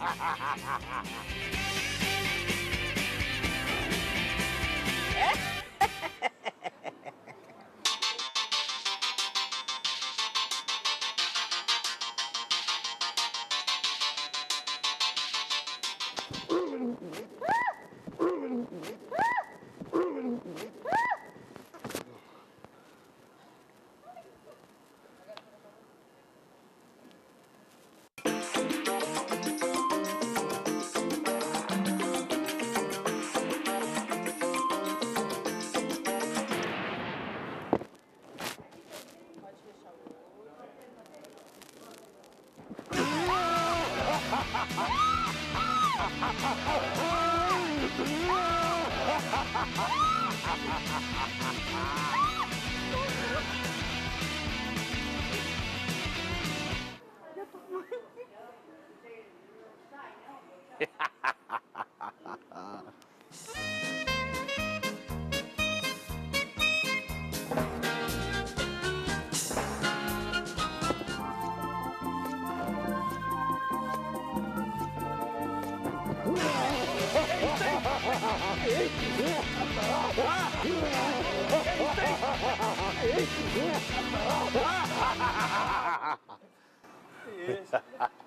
Ha ha ha ha ha ha! Yeah. Isso.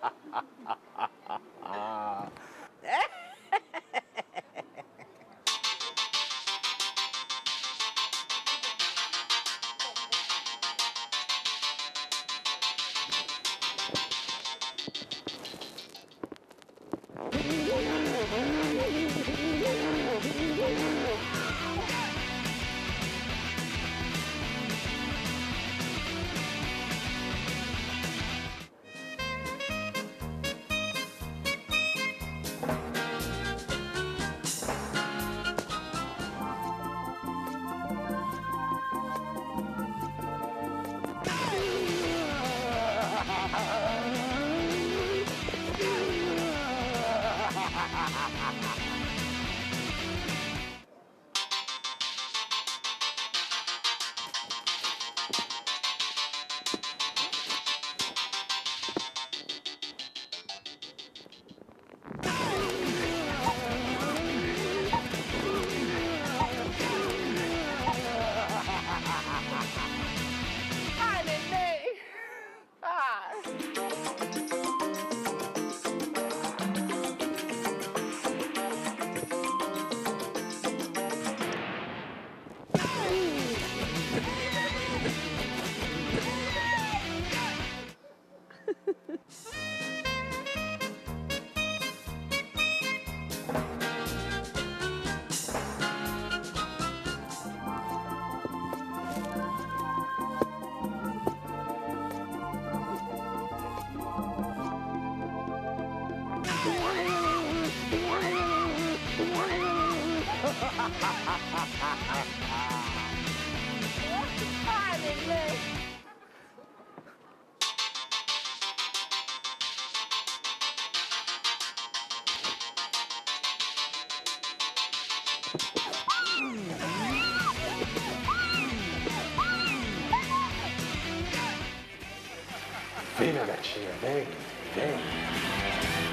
Vem, minha gatinha, vem, vem.